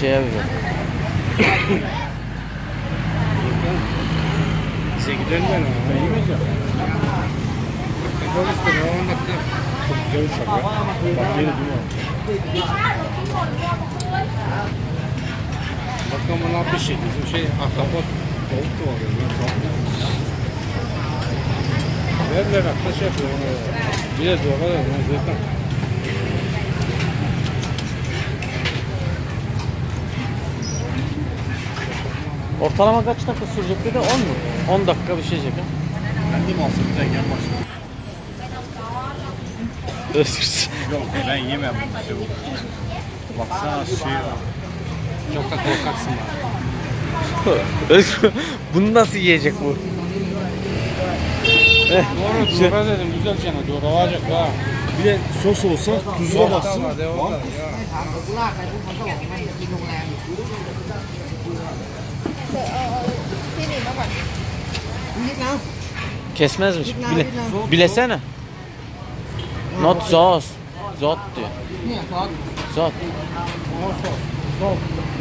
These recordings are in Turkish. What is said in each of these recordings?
şeye bir bak. Size gidelim ben ama. Ben yemeyeceğim. Ben çok güzel uçak ya. Bak değil mi? Bakalım bu ne bir şey. Bizim şey ahtapot. Tavuk da var. ya. Ver ver akta şey yapıyor. Bir de doğru. Zaten. Ortalama kaç dakika sürecek dedi? 10 mu? 10 dakika bir şey çekim. Ben de mi alsam tane gel başlayalım. Özgür. Yok ben yemem bu Baksana şey Çok da korkaksın. Özgür. Bunu nasıl yiyecek bu? Eh, Doğru şey- doğru dedim güzel canı doğru olacak ha. Bir de sos olsa tuzuna bassın. Bak. ที่นี่มาก่อนนิดนะ Kesmezmiş. Bile, bilesene. Not sos. Zot diyor. เนี่ยซอส Zot.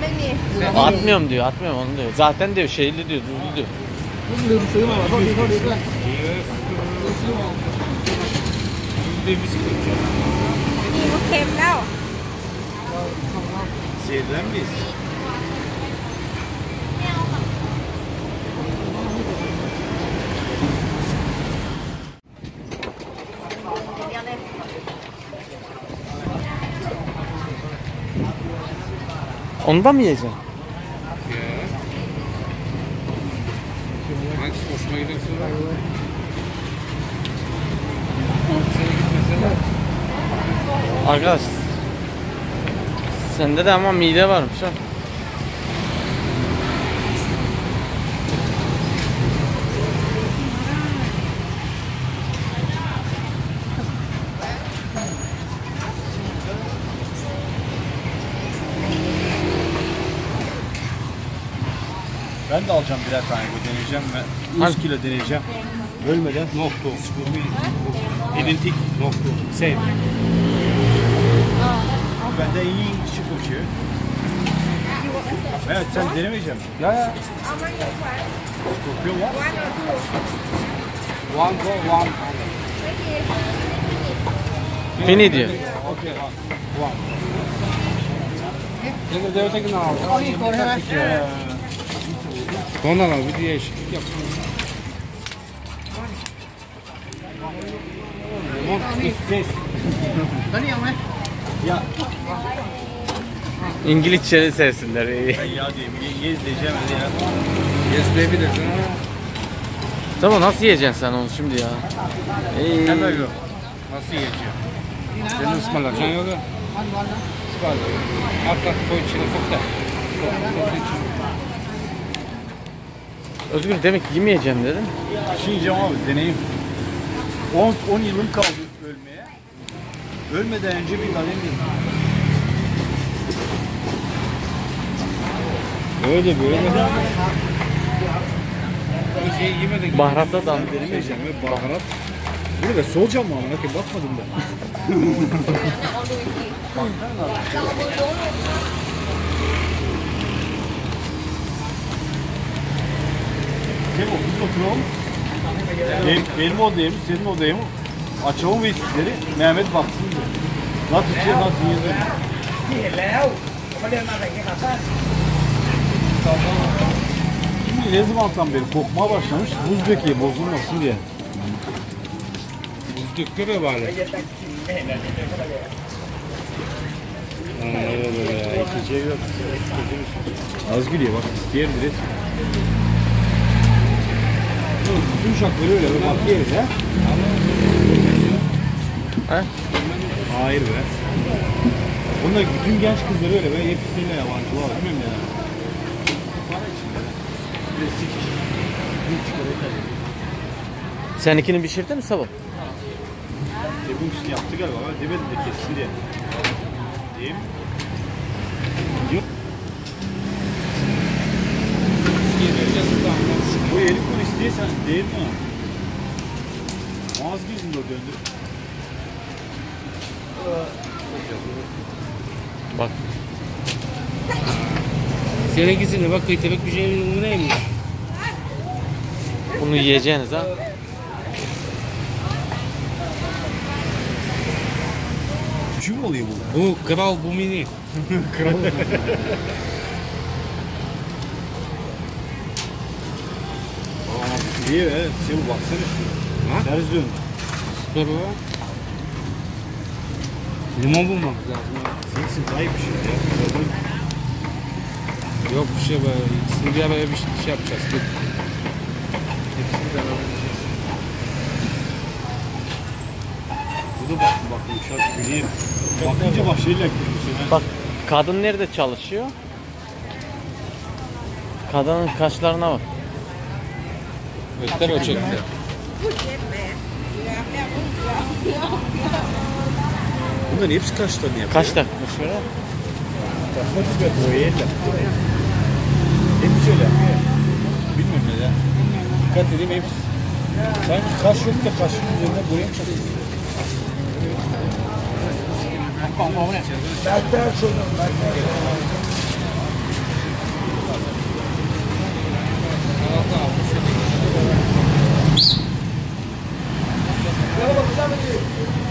ไม่มี Atmıyorum diyor. Atmıyorum onu diyor. Zaten diyor şeyli diyor. Duzlu diyor. ลืมซื้อมาว่ะโทษทีโทษทีเพื่อน Yüzde bir sıkıntı. นี่มันเค็มแล้ว Seyreden miyiz? Onu da mı yiyeceksin? Hangisi hoşuma giderse. Arkadaş. Sende de ama mide varmış ha. Ben de alacağım birer tane bu deneyeceğim ve 100 Hangi? kilo deneyeceğim. Ölmeden nokta. Identik nokta. Same. Benden iyi işi koşuyor. Evet sen denemeyeceğim. Ya ya. Scorpion var. One go one. Fini diyor. Okay, one. Şimdi de ötekini al. Ondan al bir değişiklik Donal abi bir değişiklik yapalım. İngilizce sevsinler. Ya diyeyim, yes diyeceğim ya. Yes baby de. Tamam nasıl yiyeceksin sen onu şimdi ya? Ee, Ne böyle? Nasıl yiyeceğim? Seni ısmarlayacaksın yok ya. Ismarlayacağım. Hatta koy içine kokta. Kokta içine. Özgür demek ki yemeyeceğim dedin. Bir şey yiyeceğim abi deneyim. 10, 10 yılım kaldı ölmeye. Ölmeden önce bir dedim. Böyle böyle. Bir şey yemeden Baharatla da denemeyeceğim ve baharat. Bunu da solacağım mı amına koyayım bakmadım ben. Kim o? Biz oturalım. Benim, benim odayım, senin odayım. Açalım ve isimleri Mehmet baksın diyor. Nasıl içiyor, nasıl yiyor? ที่เห็นแล้วเขาเดินมาใส่เกงขาสั้น Şimdi ne zamandan beri kokmaya başlamış, buz döküyor bozulmasın diye. Buz döküyor ya bari. เย็นแต่กินไม่เห็นเลยเดินเข้าไปเลย Aa, öyle ya, ikinciye göre Az gülüyor bak, isteyebiliriz. Dur, bütün uşakları öyle, böyle bak yeriz ha. He? Hayır be. Bunlar bütün genç kızları öyle be, hepsiyle yabancı var, bilmem ne. Klasik. Bir çikolata. Seninkini pişirdin mi sabah? Üstünü yaptı galiba. Ben demedim de kessin diye. Değil mi? Yok. Bu erik bunu istiyorsan değil mi? Ağız girdin de döndür. Bak. Seninkisine bak kıytırık bir şey bu neymiş? Bunu yiyeceğiniz ha. Küçük mü oluyor bu? Bu kral bu mini. Aa, iyi evet. Sen baksana şuna. Ha? Ters dön. Dur o. Limon bulmamız lazım. Sensin daha iyi bir şey ya. Yok bir şey böyle. İkisini bir araya bir şey yapacağız. Dur. Hepsini beraber yapacağız. Bu da bak bak yumuşak güleyim. Bakınca bak şeyle gülüyorsun. Bak kadın nerede çalışıyor? Kadının kaşlarına bak. Göster o çekti. Bunların hepsi tane yapıyor? Kaç dakika? Takma gibi yapıyor. Yeğenle. Hepsi öyle yapıyor. Bilmiyorum ne ya. Dikkat edeyim hepsi. Sanki kaş yok da kaşın üzerine boya mı çakıyorsun?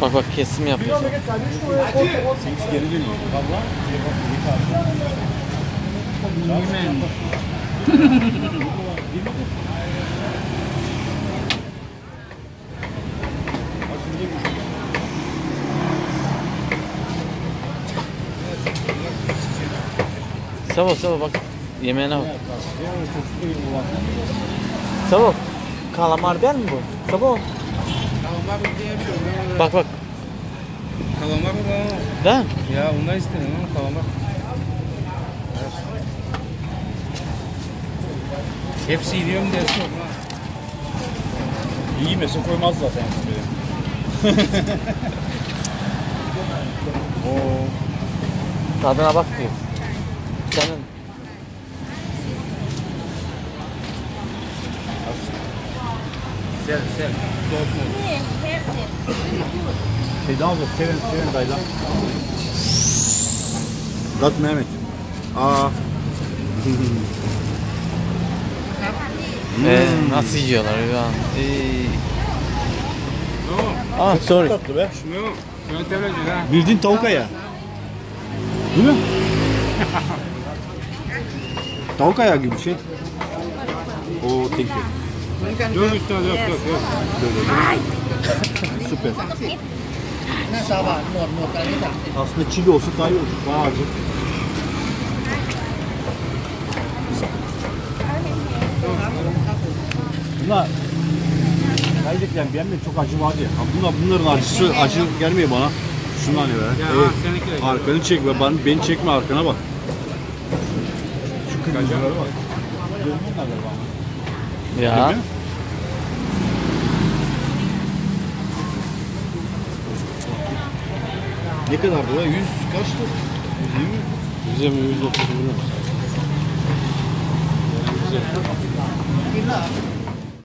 Bak bak kesim yapıyor. Sekiz geri dönüyor. Valla. Savo Savo bak. Yemeğine bak. Savo. Kalamar değil mi bu? Savo. Kalamar diyebiliyorum. Bak bak. Kalamar mı? Değil mi? Ya ondan istedim ama kalamar. Hepsi yiyorum dersin yok ha. İyi yemese koymaz zaten. Oo. Tadına bak diyor. Senin. Güzel güzel. Şeyden alacağız. Seven, Seven dayıdan. Zat Mehmet. Aa. Ee, nasıl yiyorlar ya? Ee... Ah sorry. Tatlı be. Bildiğin tavuk ayağı. Değil mi? tavuk ayağı gibi bir şey. Oo tek şey. Yok üstüne yok yok yok. Süper. Aslında çiğ olsa daha iyi olur. Bayağı acı. Bunlar Kaydetleyen beğenmedim çok acı var ya. Bunlar, bunların acısı acı gelmiyor bana. Şundan be? Ya Evet. seninki de. Arkanı çekme, bana, beni çekme arkana bak. Galiba ama. Ya. Mi? Ne kadardı o? 100 kaçtı? 120 mi? 120 130 milyon. Güzel.